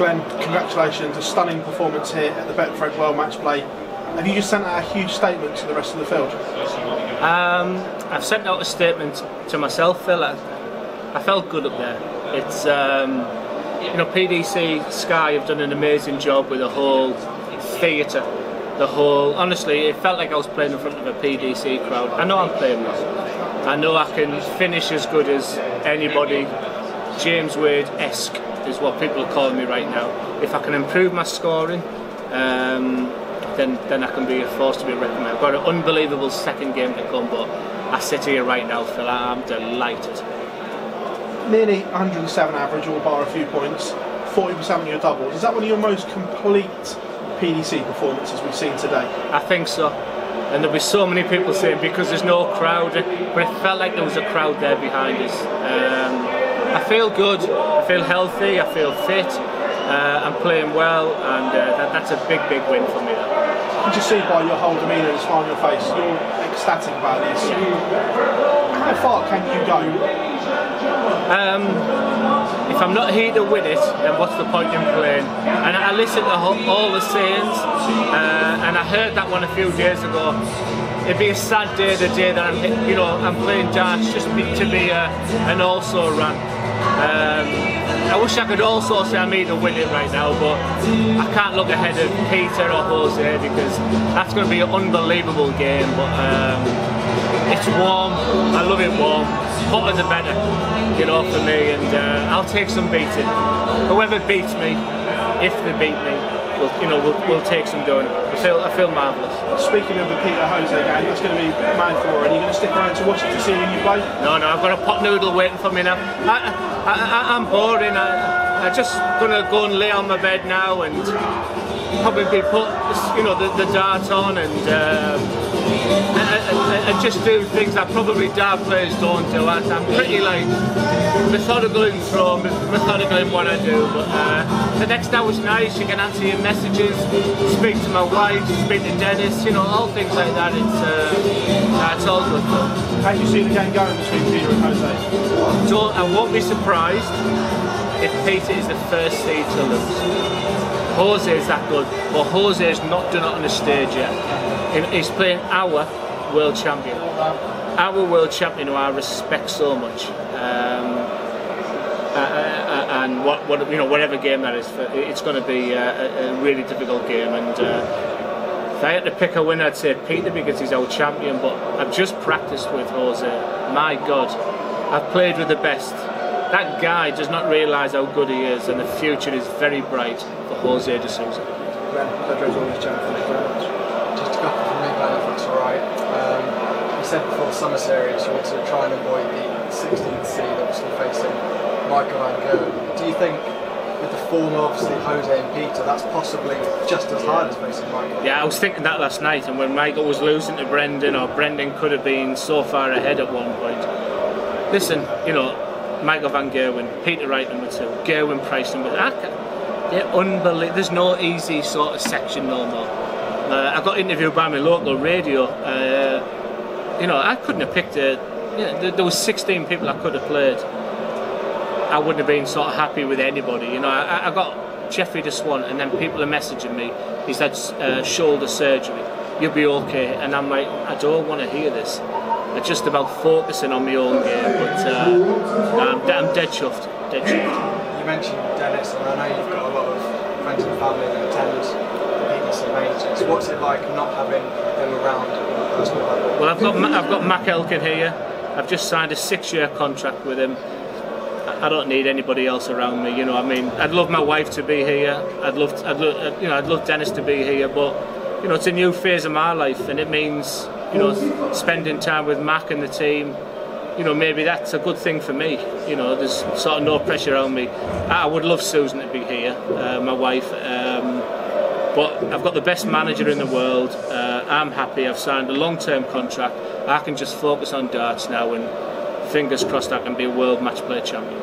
Glen, congratulations, a stunning performance here at the Betfred World Match Play. Have you just sent out a huge statement to the rest of the field? Um, I've sent out a statement to myself, Phil. I, I felt good up there. It's, um, you know, PDC Sky have done an amazing job with the whole theatre. The whole, honestly, it felt like I was playing in front of a PDC crowd. I know I'm playing well. I know I can finish as good as anybody. James Wade esque is what people are calling me right now. If I can improve my scoring, um, then then I can be a force to be reckoned with. I've got an unbelievable second game to come, but I sit here right now, Phil. I'm delighted. Nearly 107 average, all bar a few points. 40% on your doubles. Is that one of your most complete PDC performances we've seen today? I think so. And there'll be so many people saying because there's no crowd, but it felt like there was a crowd there behind us. Um, I feel good. I feel healthy. I feel fit. Uh, I'm playing well, and uh, that, that's a big, big win for me. You can just see by your whole demeanour and smile on your face, you're ecstatic about this. How far can you go? Um, if I'm not here to win it, then what's the point in playing? And I listened to all the sayings, uh, and I heard that one a few days ago. It'd be a sad day the day that I'm, you know, I'm playing darts just be, to be a, an also run. Um, I wish I could also say I'm here to win it right now, but I can't look ahead of Peter or Jose because that's going to be an unbelievable game. But um, it's warm. I love it warm. Hotter the better, you know, for me. And uh, I'll take some beating. Whoever beats me, if they beat me, we'll, you know, we'll, we'll take some doing it. I feel, I feel marvellous. Speaking of the Peter Jose game, that's going to be mad for Are you going to stick around to watch it to see when you play? No, no, I've got a pot noodle waiting for me now. I, I, am boring. I, I'm just going to go and lay on my bed now and probably put, you know, the, the dart on and, um, and, just do things that probably dart players don't do. I'm pretty like methodical in throw, methodical in what I do. But uh, the next hour's nice. You can answer your messages, speak to my wife, speak to Dennis. You know, all things like that. It's uh, it's all good. How do you see the game going between Peter and Jose? So I won't be surprised if Peter is the first seed to lose. Jose is that good, but Jose has not done it on the stage yet. He's playing our world champion, our world champion who I respect so much. Um, uh, uh, uh and what, what, you know, whatever game that is, it's going to be a, a, really difficult game. And uh, if I had to pick a winner, I'd say Peter because he's our champion. But I've just practiced with Jose. My God, I've played with the best. That guy does not realise how good he is, and the future is very bright for Jose de Sousa, Thank you very much. Just a couple from me, Ben, if that's alright. Um, you said before summer series you want to try and avoid the 16th seed, obviously facing Michael Van Gerwen. Do you think with the form of obviously Jose and Peter, that's possibly just as hard as facing Michael. Yeah, I was thinking that last night, and when Michael was losing to Brendan, or Brendan could have been so far ahead at one point. Listen, you know, Michael Van Gerwen, Peter Wright number two, Gerwyn Price number. They're unbelievable. There's no easy sort of section no more. Uh, I got interviewed by my local radio. Uh, you know, I couldn't have picked a. You know, there, was 16 people I could have played. I wouldn't have been sort of happy with anybody. You know, I, I got Jeffrey de Zwaan, and then people are messaging me. He's had uh, shoulder surgery. You'll be okay. And I'm like, I don't want to hear this. I'm just about focusing on my own game, but uh, I'm, I'm dead chuffed. Dead chuffed. You mentioned Dennis, and I know you've got a lot of friends and family that attend PDC majors. What's it like not having them around personal level? Well, I've got I've got Mac Elkin here. I've just signed a six-year contract with him. I don't need anybody else around me. You know, I mean, I'd love my wife to be here. I'd love, I'd love, you know, I'd love Dennis to be here. But you know, it's a new phase of my life, and it means you know, spending time with Mac and the team, you know, maybe that's a good thing for me. You know, there's sort of no pressure on me. I would love Susan to be here, uh, my wife. Um, but I've got the best manager in the world. Uh, I'm happy. I've signed a long-term contract. I can just focus on darts now, and fingers crossed I can be a world match play champion.